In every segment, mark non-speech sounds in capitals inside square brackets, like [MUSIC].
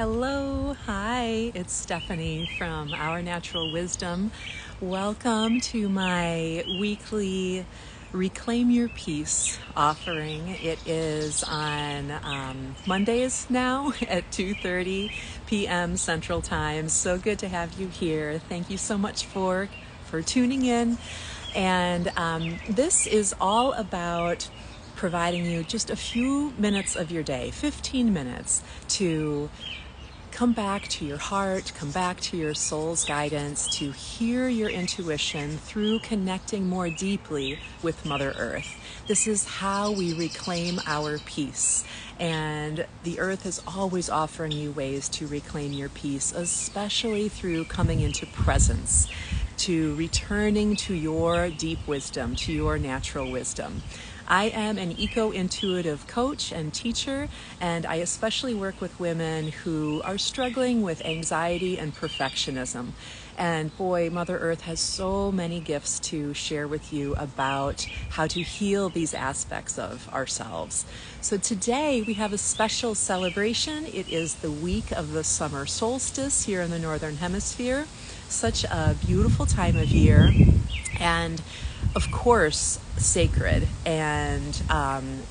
Hello, hi, it's Stephanie from Our Natural Wisdom. Welcome to my weekly Reclaim Your Peace offering. It is on um, Mondays now [LAUGHS] at 2:30 p.m. Central Time. So good to have you here. Thank you so much for for tuning in. And um, this is all about providing you just a few minutes of your day, 15 minutes, to come back to your heart, come back to your soul's guidance, to hear your intuition through connecting more deeply with Mother Earth. This is how we reclaim our peace. And the earth is always offering you ways to reclaim your peace, especially through coming into presence, to returning to your deep wisdom, to your natural wisdom. I am an eco intuitive coach and teacher, and I especially work with women who are struggling with anxiety and perfectionism. And boy, Mother Earth has so many gifts to share with you about how to heal these aspects of ourselves. So today we have a special celebration. It is the week of the summer solstice here in the Northern Hemisphere. Such a beautiful time of year. And of course, sacred and um,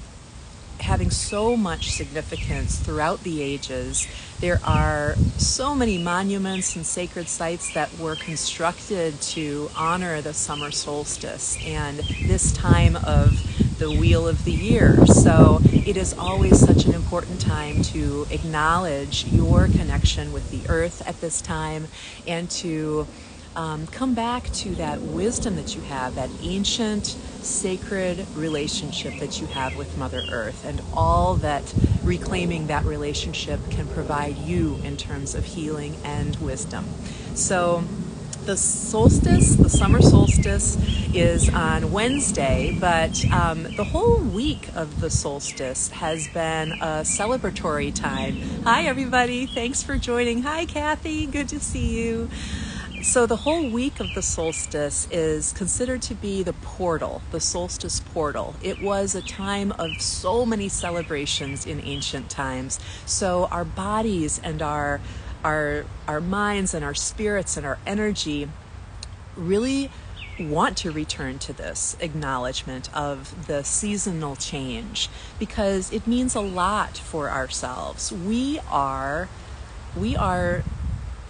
having so much significance throughout the ages. There are so many monuments and sacred sites that were constructed to honor the summer solstice and this time of the wheel of the year. So it is always such an important time to acknowledge your connection with the earth at this time and to um, come back to that wisdom that you have, that ancient, sacred relationship that you have with Mother Earth, and all that reclaiming that relationship can provide you in terms of healing and wisdom. So, the solstice, the summer solstice, is on Wednesday, but um, the whole week of the solstice has been a celebratory time. Hi, everybody. Thanks for joining. Hi, Kathy. Good to see you. So, the whole week of the solstice is considered to be the portal, the solstice portal. It was a time of so many celebrations in ancient times. So, our bodies and our, our, our minds and our spirits and our energy really want to return to this acknowledgement of the seasonal change because it means a lot for ourselves. We are we are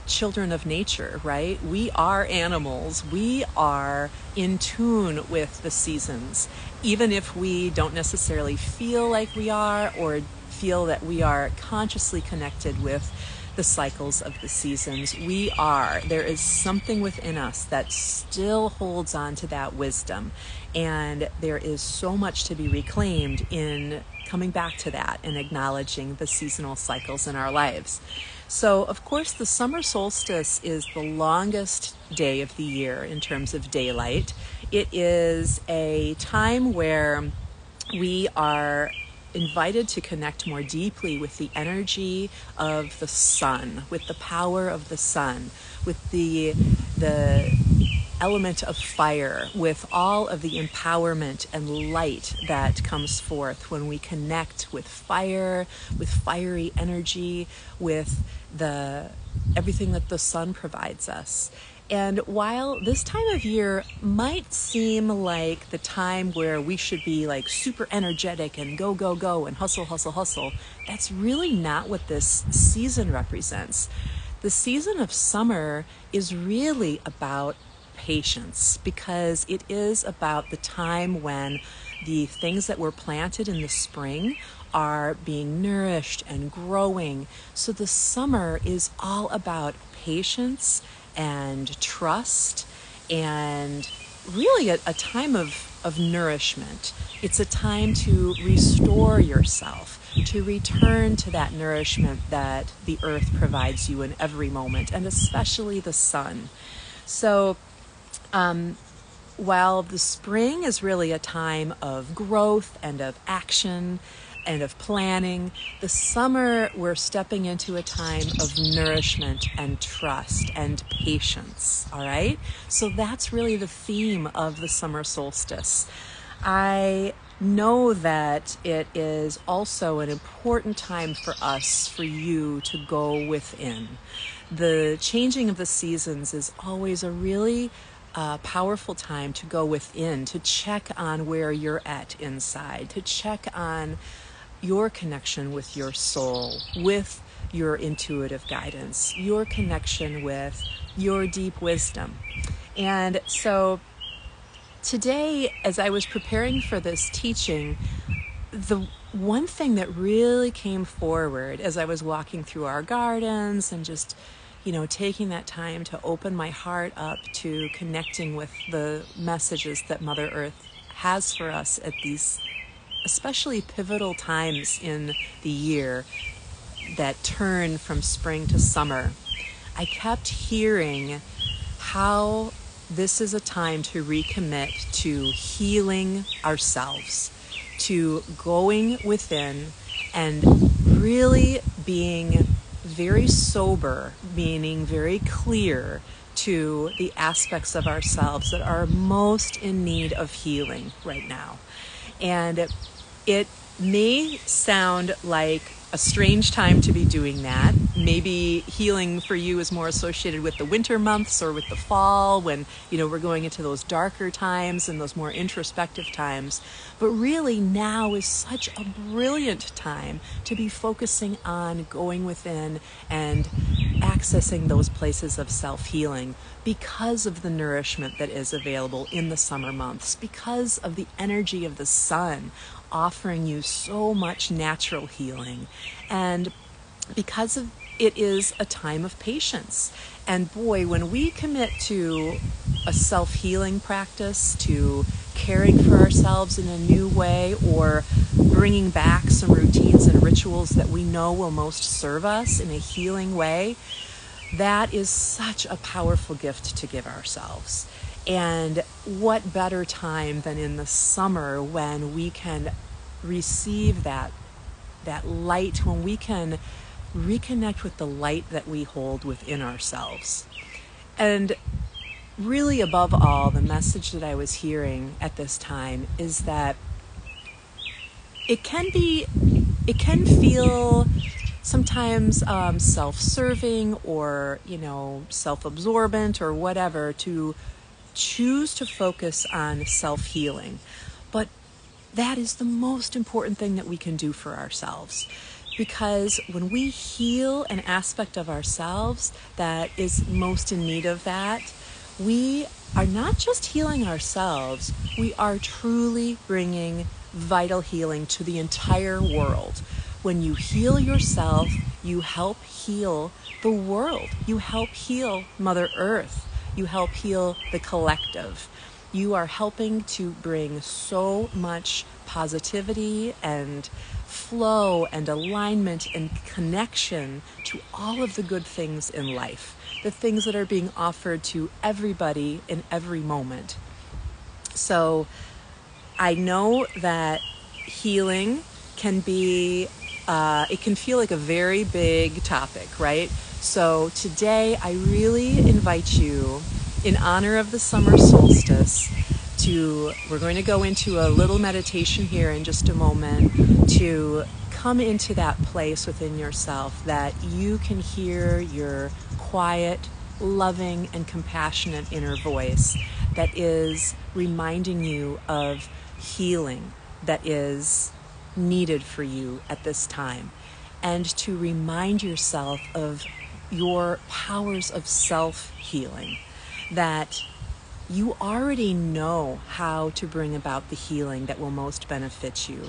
children of nature, right? We are animals. We are in tune with the seasons, even if we don't necessarily feel like we are or feel that we are consciously connected with the cycles of the seasons. We are. There is something within us that still holds on to that wisdom. And there is so much to be reclaimed in coming back to that and acknowledging the seasonal cycles in our lives. So, of course, the summer solstice is the longest day of the year in terms of daylight. It is a time where we are invited to connect more deeply with the energy of the sun, with the power of the sun, with the the element of fire, with all of the empowerment and light that comes forth when we connect with fire, with fiery energy, with the everything that the sun provides us. And while this time of year might seem like the time where we should be like super energetic and go, go, go and hustle, hustle, hustle, that's really not what this season represents. The season of summer is really about patience because it is about the time when the things that were planted in the spring are being nourished and growing. So the summer is all about patience and trust and really a, a time of, of nourishment. It's a time to restore yourself, to return to that nourishment that the earth provides you in every moment, and especially the sun. So, um, while the spring is really a time of growth and of action and of planning. The summer, we're stepping into a time of nourishment and trust and patience, all right? So that's really the theme of the summer solstice. I know that it is also an important time for us, for you to go within. The changing of the seasons is always a really uh, powerful time to go within, to check on where you're at inside, to check on your connection with your soul, with your intuitive guidance, your connection with your deep wisdom. And so today, as I was preparing for this teaching, the one thing that really came forward as I was walking through our gardens and just, you know, taking that time to open my heart up to connecting with the messages that Mother Earth has for us at these especially pivotal times in the year that turn from spring to summer, I kept hearing how this is a time to recommit to healing ourselves, to going within and really being very sober, meaning very clear to the aspects of ourselves that are most in need of healing right now. And it may sound like a strange time to be doing that. Maybe healing for you is more associated with the winter months or with the fall when, you know, we're going into those darker times and those more introspective times. But really now is such a brilliant time to be focusing on going within and accessing those places of self-healing because of the nourishment that is available in the summer months, because of the energy of the sun offering you so much natural healing. And because of it is a time of patience. And boy, when we commit to a self healing practice, to caring for ourselves in a new way, or bringing back some routines and rituals that we know will most serve us in a healing way, that is such a powerful gift to give ourselves. And what better time than in the summer when we can receive that that light when we can reconnect with the light that we hold within ourselves. And really above all, the message that I was hearing at this time is that it can be it can feel sometimes um, self-serving or you know self-absorbent or whatever to choose to focus on self healing. But that is the most important thing that we can do for ourselves. Because when we heal an aspect of ourselves that is most in need of that, we are not just healing ourselves, we are truly bringing vital healing to the entire world. When you heal yourself, you help heal the world. You help heal Mother Earth you help heal the collective. You are helping to bring so much positivity and flow and alignment and connection to all of the good things in life, the things that are being offered to everybody in every moment. So I know that healing can be, uh, it can feel like a very big topic, right? So today I really invite you, in honor of the summer solstice, to, we're going to go into a little meditation here in just a moment to come into that place within yourself that you can hear your quiet, loving, and compassionate inner voice that is reminding you of healing that is needed for you at this time. And to remind yourself of your powers of self healing, that you already know how to bring about the healing that will most benefit you.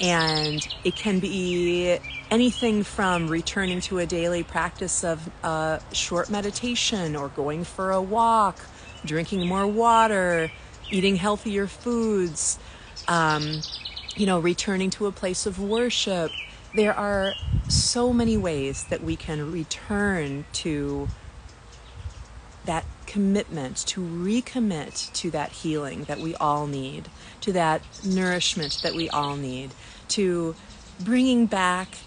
And it can be anything from returning to a daily practice of uh, short meditation or going for a walk, drinking more water, eating healthier foods, um, you know, returning to a place of worship, there are so many ways that we can return to that commitment, to recommit to that healing that we all need, to that nourishment that we all need, to bringing back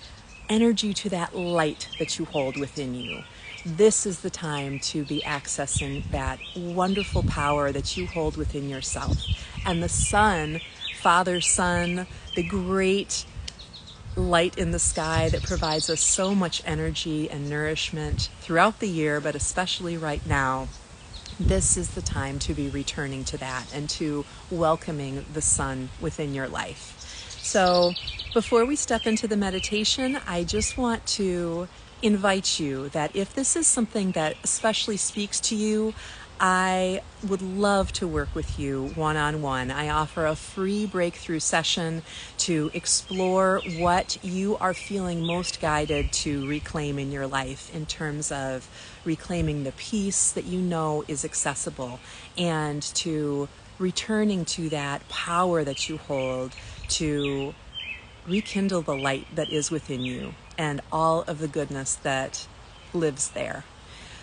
energy to that light that you hold within you. This is the time to be accessing that wonderful power that you hold within yourself. And the sun Father Sun, the great light in the sky that provides us so much energy and nourishment throughout the year, but especially right now. This is the time to be returning to that and to welcoming the sun within your life. So, before we step into the meditation, I just want to invite you that if this is something that especially speaks to you, I would love to work with you one on one. I offer a free breakthrough session to explore what you are feeling most guided to reclaim in your life in terms of reclaiming the peace that you know is accessible and to returning to that power that you hold to rekindle the light that is within you and all of the goodness that lives there.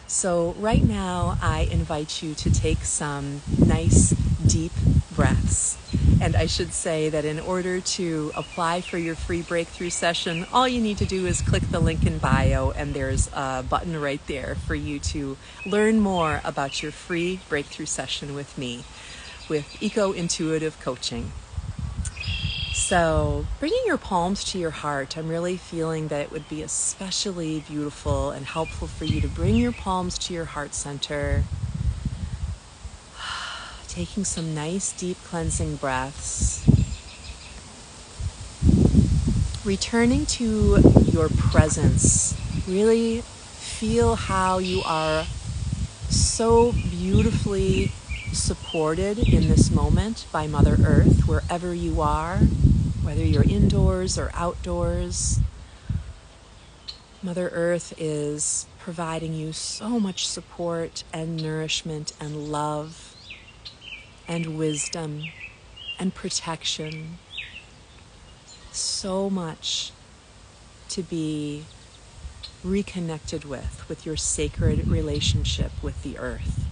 So, right now, I invite you to take some nice, deep breaths. And I should say that in order to apply for your free breakthrough session, all you need to do is click the link in bio, and there's a button right there for you to learn more about your free breakthrough session with me with Eco Intuitive Coaching. So, bringing your palms to your heart, I'm really feeling that it would be especially beautiful and helpful for you to bring your palms to your heart center. [SIGHS] Taking some nice, deep cleansing breaths. Returning to your presence. Really feel how you are so beautifully supported in this moment by Mother Earth, wherever you are whether you're indoors or outdoors. Mother Earth is providing you so much support and nourishment and love and wisdom and protection. So much to be reconnected with, with your sacred relationship with the earth.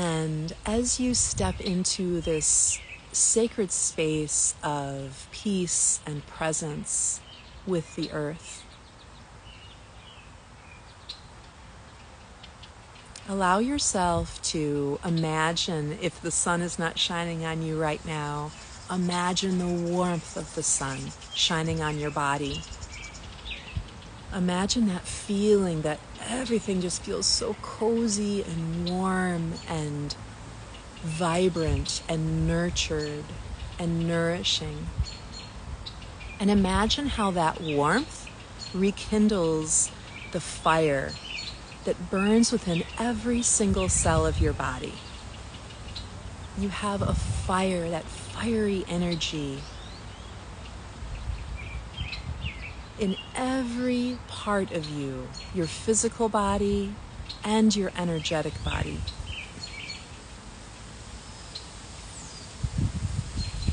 And as you step into this sacred space of peace and presence with the earth. Allow yourself to imagine if the sun is not shining on you right now, imagine the warmth of the sun shining on your body. Imagine that feeling that everything just feels so cozy and warm and vibrant and nurtured and nourishing. And imagine how that warmth rekindles the fire that burns within every single cell of your body. You have a fire, that fiery energy in every part of you, your physical body and your energetic body.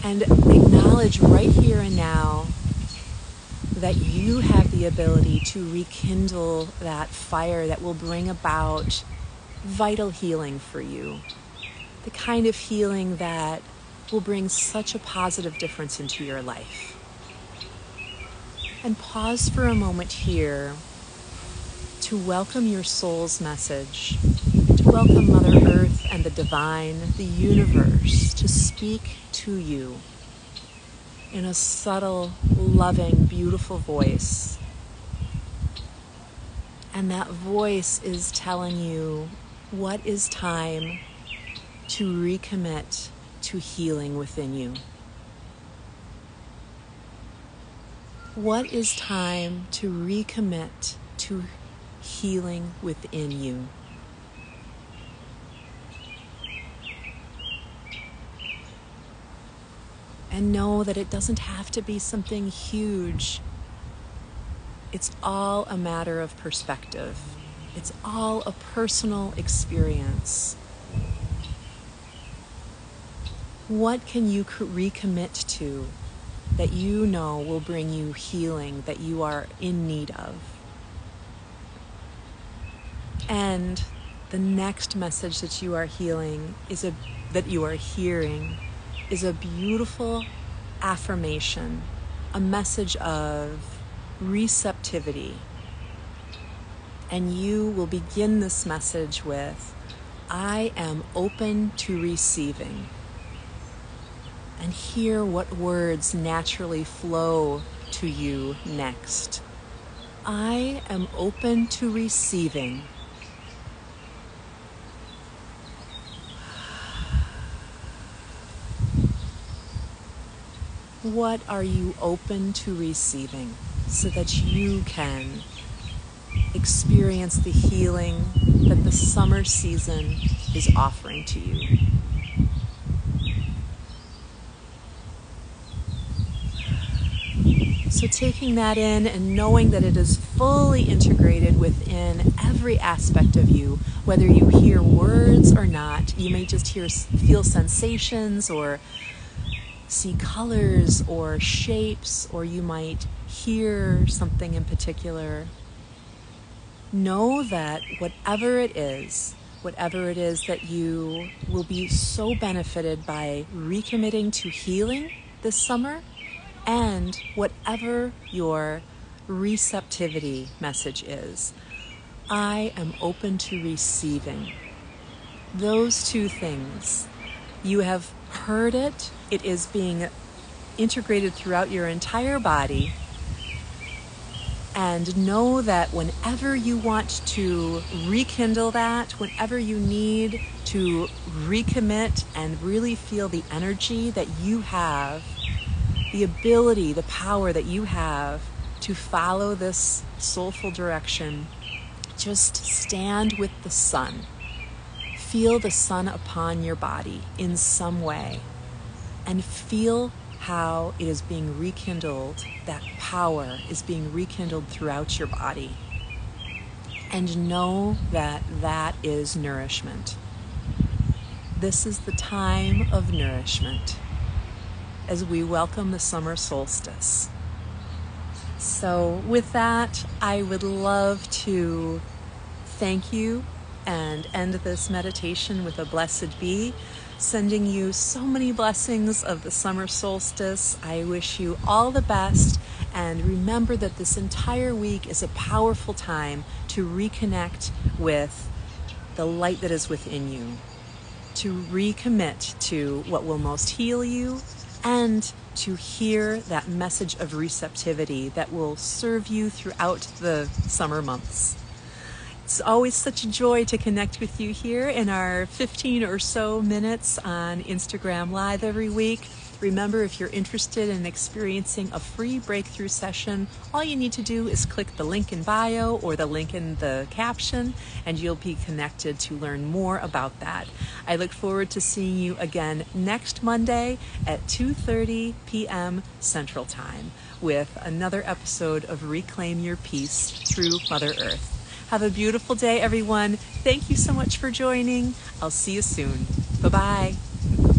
and acknowledge right here and now that you have the ability to rekindle that fire that will bring about vital healing for you. The kind of healing that will bring such a positive difference into your life. And pause for a moment here to welcome your soul's message, to welcome Mother Earth and the divine, the universe, to speak to you in a subtle, loving, beautiful voice. And that voice is telling you what is time to recommit to healing within you. What is time to recommit to healing within you? and know that it doesn't have to be something huge. It's all a matter of perspective, it's all a personal experience. What can you recommit to that you know will bring you healing that you are in need of? And the next message that you are healing is a that you are hearing is a beautiful affirmation, a message of receptivity. And you will begin this message with I am open to receiving. And hear what words naturally flow to you next. I am open to receiving. What are you open to receiving so that you can experience the healing that the summer season is offering to you? So, taking that in and knowing that it is fully integrated within every aspect of you, whether you hear words or not, you may just hear, feel sensations or see colors or shapes, or you might hear something in particular. Know that whatever it is, whatever it is that you will be so benefited by recommitting to healing this summer, and whatever your receptivity message is, I am open to receiving. Those two things. You have heard it, it is being integrated throughout your entire body. And know that whenever you want to rekindle that, whenever you need to recommit and really feel the energy that you have, the ability, the power that you have to follow this soulful direction, just stand with the sun feel the sun upon your body in some way and feel how it is being rekindled, that power is being rekindled throughout your body. And know that that is nourishment. This is the time of nourishment as we welcome the summer solstice. So, with that, I would love to thank you and end this meditation with a blessed be. Sending you so many blessings of the summer solstice. I wish you all the best. And remember that this entire week is a powerful time to reconnect with the light that is within you, to recommit to what will most heal you, and to hear that message of receptivity that will serve you throughout the summer months. It's always such a joy to connect with you here in our 15 or so minutes on Instagram Live every week. Remember, if you're interested in experiencing a free breakthrough session, all you need to do is click the link in bio or the link in the caption, and you'll be connected to learn more about that. I look forward to seeing you again next Monday at 2:30 p.m. Central Time with another episode of Reclaim Your Peace through Mother Earth. Have a beautiful day, everyone. Thank you so much for joining. I'll see you soon. Bye bye.